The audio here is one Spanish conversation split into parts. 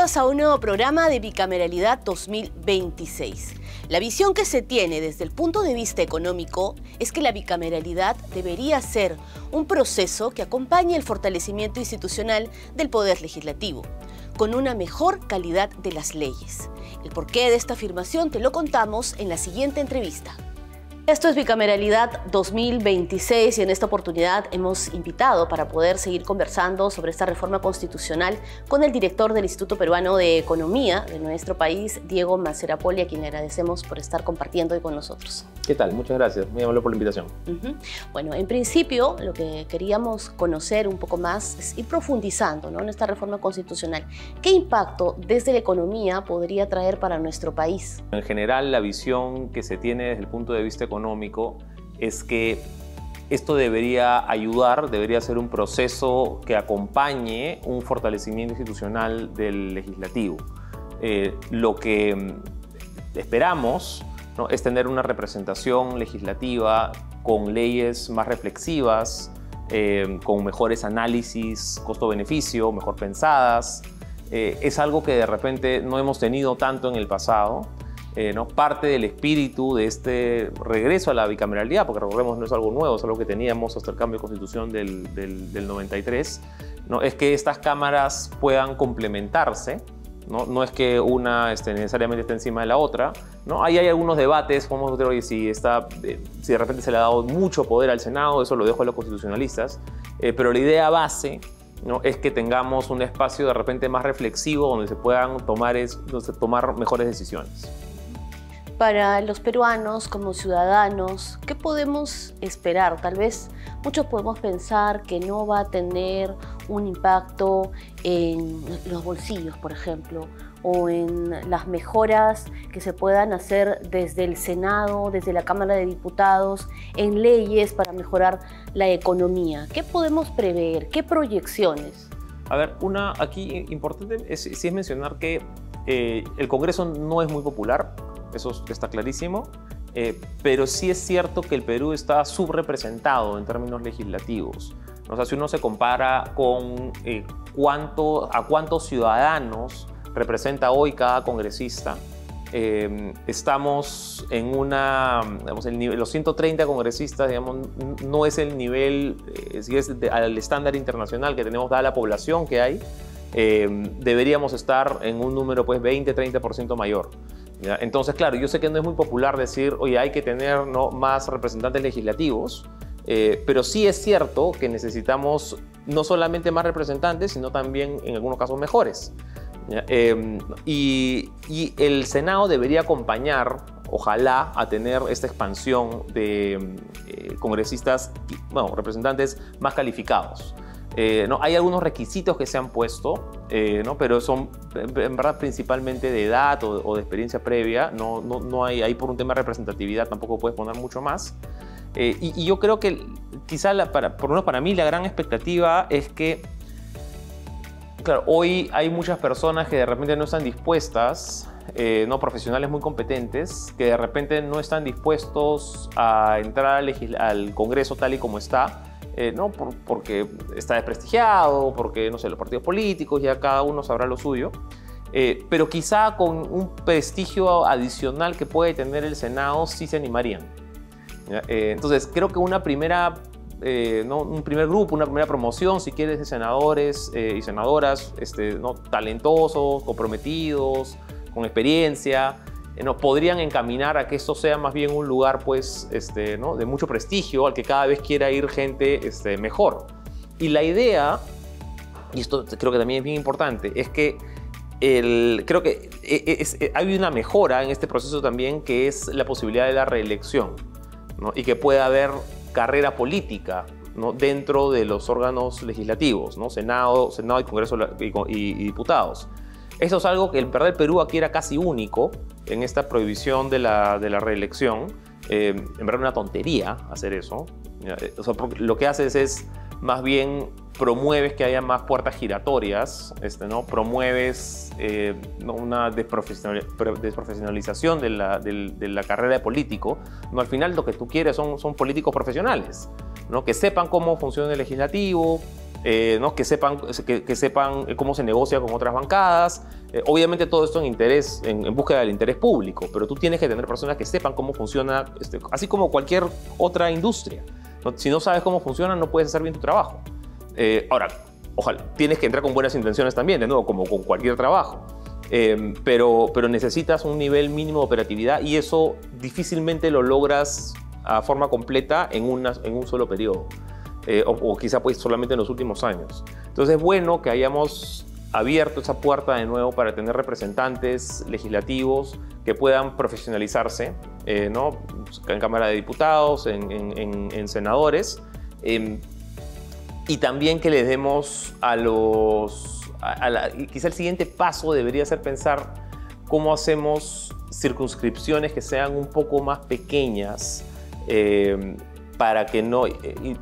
A un nuevo programa de Bicameralidad 2026. La visión que se tiene desde el punto de vista económico es que la bicameralidad debería ser un proceso que acompañe el fortalecimiento institucional del poder legislativo, con una mejor calidad de las leyes. El porqué de esta afirmación te lo contamos en la siguiente entrevista. Esto es Bicameralidad 2026 y en esta oportunidad hemos invitado para poder seguir conversando sobre esta reforma constitucional con el director del Instituto Peruano de Economía de nuestro país, Diego Macerapoli, a quien le agradecemos por estar compartiendo hoy con nosotros. ¿Qué tal? Muchas gracias. Muy amable por la invitación. Bueno, en principio lo que queríamos conocer un poco más es ir profundizando ¿no? en esta reforma constitucional. ¿Qué impacto desde la economía podría traer para nuestro país? En general, la visión que se tiene desde el punto de vista económico es que esto debería ayudar, debería ser un proceso que acompañe un fortalecimiento institucional del legislativo. Eh, lo que mm, esperamos es tener una representación legislativa con leyes más reflexivas, eh, con mejores análisis costo-beneficio, mejor pensadas. Eh, es algo que de repente no hemos tenido tanto en el pasado eh, ¿no? parte del espíritu de este regreso a la bicameralidad, porque recordemos no es algo nuevo, es algo que teníamos hasta el cambio de constitución del, del, 93, ¿no? es que estas cámaras puedan complementarse, no, no es que una este, necesariamente esté encima de la otra. ¿no? Ahí hay algunos debates, como decir, si, está, eh, si de repente se le ha dado mucho poder al Senado, eso lo dejo a los constitucionalistas, eh, pero la idea base ¿no? es que tengamos un espacio de repente más reflexivo donde se puedan tomar, es, tomar mejores decisiones para los peruanos como ciudadanos, ¿qué podemos esperar? Tal vez muchos podemos pensar que no va a tener un impacto en los bolsillos, por ejemplo, o en las mejoras que se puedan hacer desde el Senado, desde la Cámara de Diputados, en leyes para mejorar la economía. ¿Qué podemos prever? ¿Qué proyecciones? A ver, una aquí importante es, sí es mencionar que eh, el Congreso no es muy popular eso está clarísimo. Eh, pero sí es cierto que el Perú está subrepresentado en términos legislativos. O sea, si uno se compara con eh, cuánto, a cuántos ciudadanos representa hoy cada congresista, eh, estamos en una, digamos, el nivel, los 130 congresistas, digamos, no es el nivel, si es al estándar internacional que tenemos dada la población que hay, deberíamos estar en un número pues 20-30% mayor. Entonces, claro, yo sé que no es muy popular decir, oye, hay que tener ¿no? más representantes legislativos, eh, pero sí es cierto que necesitamos no solamente más representantes, sino también en algunos casos mejores. Em, y, el Senado debería acompañar, ojalá, a tener esta expansión de eh, congresistas, bueno, representantes más calificados. Eh, ¿no? Hay algunos requisitos que se han puesto, eh, ¿no? pero son en verdad principalmente de edad o, de experiencia previa. No, no, no hay, ahí por un tema de representatividad tampoco puedes poner mucho más. Eh, y, yo creo que quizá, para, por lo menos para mí, la gran expectativa es que, claro, hoy hay muchas personas que de repente no están dispuestas, no profesionales muy competentes, que de repente no están dispuestos a entrar al, al Congreso tal y como está eh, ¿no? porque está desprestigiado, porque, no sé, los partidos políticos, ya cada uno sabrá lo suyo. Eh, pero quizá con un prestigio adicional que puede tener el Senado sí se animarían. Eh, entonces, creo que una primera, ¿no? un primer grupo, una primera promoción, si quieres, de senadores y senadoras este, ¿no? talentosos, comprometidos, con experiencia, ¿no? podrían encaminar a que esto sea más bien un lugar pues, este, ¿no? de mucho prestigio, al que cada vez quiera ir gente este, mejor. Y la idea, y esto creo que también es bien importante, es que el, creo que e, e, e, hay una mejora en este proceso también, que es la posibilidad de la reelección, y que pueda haber carrera política dentro de los órganos legislativos, ¿no? Senado, Senado y Congreso y, diputados. Eso es algo que el Perú aquí era casi único, en esta prohibición de la, de la reelección. Eh, en verdad una tontería hacer eso. Eh, lo que haces es más bien promueves que haya más puertas giratorias, este, ¿no? promueves eh, una desprofesionalización de la, de, la, carrera de político. ¿no? Al final lo que tú quieres son, son políticos profesionales, ¿no? que sepan cómo funciona el legislativo, eh, ¿no? que, sepan, que, sepan cómo se negocia con otras bancadas. Eh, obviamente todo esto en, interés, en, búsqueda del interés público, pero tú tienes que tener personas que sepan cómo funciona, este, así como cualquier otra industria. Si no sabes cómo funciona, no puedes hacer bien tu trabajo. Eh, ahora, ojalá, tienes que entrar con buenas intenciones también, de nuevo, como con cualquier trabajo. pero, pero necesitas un nivel mínimo de operatividad y eso difícilmente lo logras a forma completa en, una, en un solo periodo. Eh, o, quizá pues solamente en los últimos años. Entonces es bueno que hayamos abierto esa puerta de nuevo para tener representantes legislativos que puedan profesionalizarse, eh, ¿no? en Cámara de Diputados, en, senadores, em, y también que les demos a los... quizá el siguiente paso debería ser pensar cómo hacemos circunscripciones que sean un poco más pequeñas em, para que no,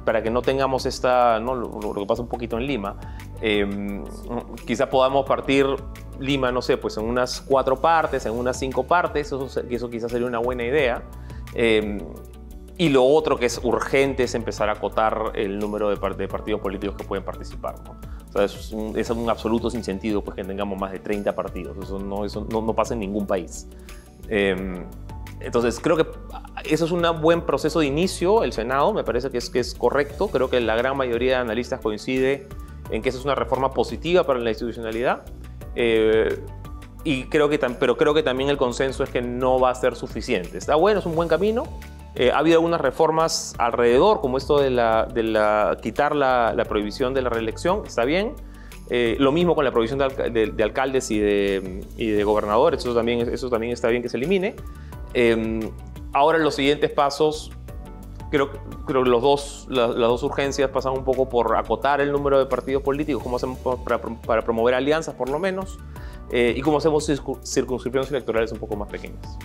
para que no tengamos esta, ¿no? Lo, que pasa un poquito en Lima, eh, quizá podamos partir Lima, no sé, pues en unas cuatro partes, en unas cinco partes, eso, eso quizás sería una buena idea. Em, y lo otro que es urgente es empezar a acotar el número de, partidos políticos que pueden participar. O sea, es, un, es un, absoluto sinsentido pues, que tengamos más de 30 partidos. Eso no, eso no, no pasa en ningún país. Eh, entonces, creo que eso es un buen proceso de inicio, el Senado, me parece que es, que es correcto. Creo que la gran mayoría de analistas coincide en que eso es una reforma positiva para la institucionalidad. Eh, y creo que, pero creo que también el consenso es que no va a ser suficiente. Está bueno, es un buen camino. Eh, ha habido algunas reformas alrededor, como esto de, la, de la, quitar la, la, prohibición de la reelección, está bien. Eh, lo mismo con la prohibición de, de, alcaldes y de, y de, gobernadores, eso también, eso también está bien que se elimine. Em, ahora los siguientes pasos, creo, creo que los dos, las dos urgencias pasan un poco por acotar el número de partidos políticos, cómo hacemos para, promover alianzas por lo menos, eh, y cómo hacemos circunscripciones electorales un poco más pequeñas,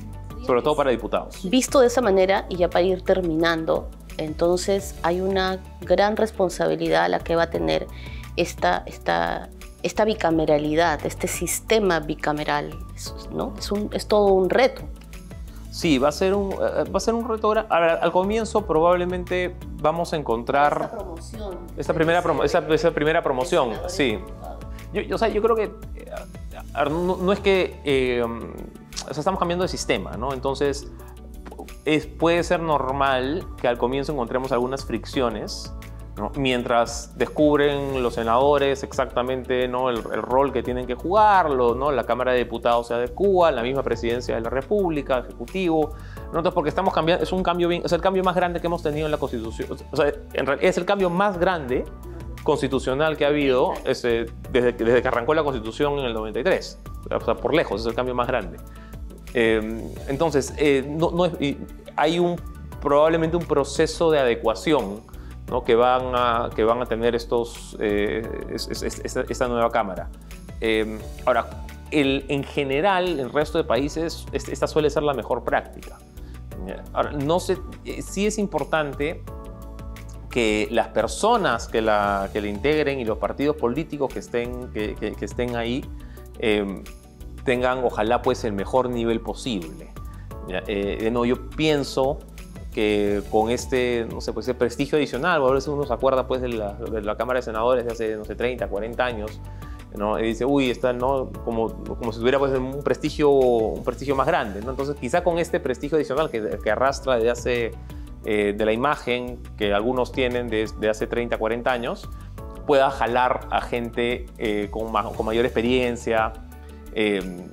sobre todo para diputados. Visto de esa manera, y ya para ir terminando, entonces hay una gran responsabilidad a la que va a tener esta, esta, esta bicameralidad, este sistema bicameral, ¿no? es, un, es todo un reto. Sí, va a ser un, eh, va a ser un reto. al comienzo probablemente vamos a encontrar... Esta promoción. Esta primera, esa, primera promoción, sí. Yo, o sea, yo creo que eh, no, es que... Eh, o sea, estamos cambiando de sistema, ¿no? Entonces, es, puede ser normal que al comienzo encontremos algunas fricciones mientras descubren los senadores exactamente ¿no? el, rol que tienen que jugarlo, ¿no? la Cámara de Diputados se adecua, la misma presidencia de la República, Ejecutivo. ¿no? Entonces, porque estamos cambiando, es un cambio bien, es el cambio más grande que hemos tenido en la Constitución. O sea, es el cambio más grande constitucional que ha habido desde, desde, que arrancó la Constitución en el 93. O sea, por lejos, es el cambio más grande. Eh, entonces, eh, no, no hay un, probablemente un proceso de adecuación que, van a, que van a tener estos, eh, esta, nueva cámara. Em, ahora, el, en general, en el resto de países, esta suele ser la mejor práctica. Ahora, no sé, eh, sí es importante que las personas que la, que la integren y los partidos políticos que estén, que, estén ahí em, tengan, ojalá, pues el mejor nivel posible. Eh, no, yo pienso que con este, no sé, pues ese prestigio adicional, a veces uno se acuerda pues de la, de la, Cámara de Senadores de hace, no sé, 30, 40 años, ¿no? Y dice, uy, está, ¿no? Como, como si tuviera pues un prestigio, un prestigio más grande, ¿no? Entonces quizá con este prestigio adicional que, que arrastra desde hace, eh, de la imagen que algunos tienen desde hace 30, 40 años, pueda jalar a gente eh, con, con mayor experiencia eh,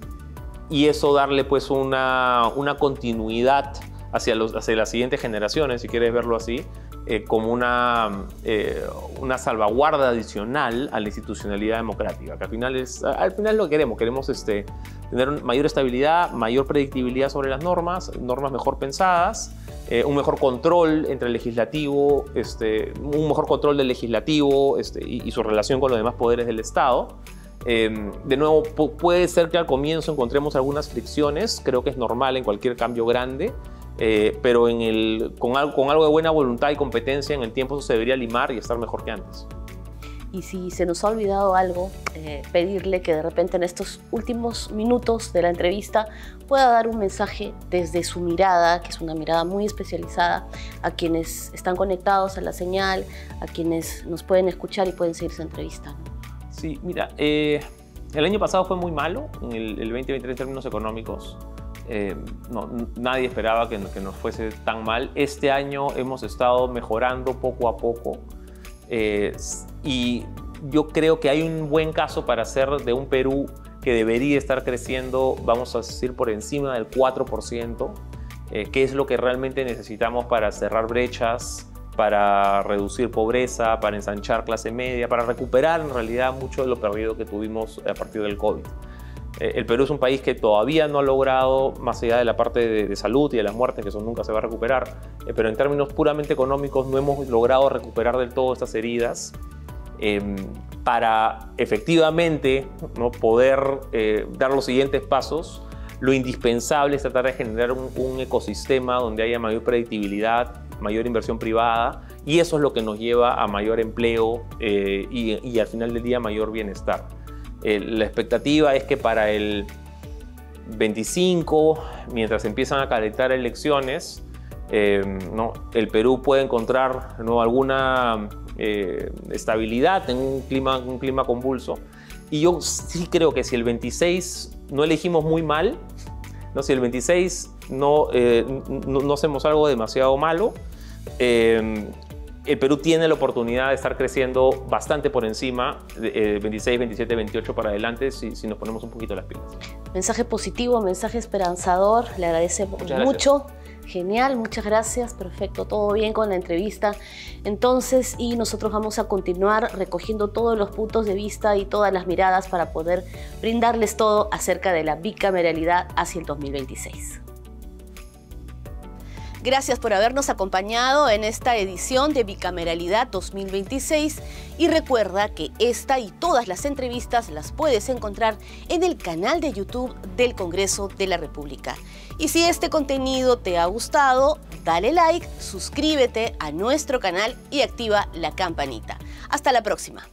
y eso darle pues una, una continuidad hacia, los, hacia las siguientes generaciones, si quieres verlo así, eh, como una, eh, una salvaguarda adicional a la institucionalidad democrática, que al final es al final lo que queremos, queremos este, tener mayor estabilidad, mayor predictibilidad sobre las normas, normas mejor pensadas, eh, un mejor control entre el legislativo, este, un mejor control del legislativo este, y, y, su relación con los demás poderes del Estado. de nuevo, puede ser que al comienzo encontremos algunas fricciones, creo que es normal en cualquier cambio grande, eh, pero en el, con, algo, con algo de buena voluntad y competencia en el tiempo eso se debería limar y estar mejor que antes. Y si se nos ha olvidado algo, eh, pedirle que de repente en estos últimos minutos de la entrevista pueda dar un mensaje desde su mirada, que es una mirada muy especializada, a quienes están conectados a la señal, a quienes nos pueden escuchar y pueden seguir su entrevista. Sí, mira, eh, el año pasado fue muy malo, el, el 2023 en términos económicos. Eh, no, nadie esperaba que, que, nos fuese tan mal. Este año hemos estado mejorando poco a poco eh, y yo creo que hay un buen caso para hacer de un Perú que debería estar creciendo, vamos a decir, por encima del 4%, eh, que es lo que realmente necesitamos para cerrar brechas, para reducir pobreza, para ensanchar clase media, para recuperar en realidad mucho de lo perdido que tuvimos a partir del COVID. Eh, el Perú es un país que todavía no ha logrado, más allá de la parte de, salud y de las muertes, que eso nunca se va a recuperar, eh, pero en términos puramente económicos no hemos logrado recuperar del todo estas heridas. Em, para efectivamente ¿no? poder eh, dar los siguientes pasos, lo indispensable es tratar de generar un, ecosistema donde haya mayor predictibilidad, mayor inversión privada, y eso es lo que nos lleva a mayor empleo y al final del día mayor bienestar. Eh, la expectativa es que para el 25, mientras empiezan a calentar elecciones, eh, el Perú puede encontrar ¿no? alguna eh, estabilidad en un clima, un clima convulso. Y yo sí creo que si el 26 no elegimos muy mal, ¿no? si el 26 no, no, no hacemos algo demasiado malo, el Perú tiene la oportunidad de estar creciendo bastante por encima, de, 26, 27, 28 para adelante, si, nos ponemos un poquito las pilas. Mensaje positivo, mensaje esperanzador, le agradecemos mucho. Genial, muchas gracias, perfecto, todo bien con la entrevista. Entonces, y nosotros vamos a continuar recogiendo todos los puntos de vista y todas las miradas para poder brindarles todo acerca de la bicameralidad hacia el 2026. Gracias por habernos acompañado en esta edición de Bicameralidad 2026 y recuerda que esta y todas las entrevistas las puedes encontrar en el canal de YouTube del Congreso de la República. Y si este contenido te ha gustado, dale like, suscríbete a nuestro canal y activa la campanita. Hasta la próxima.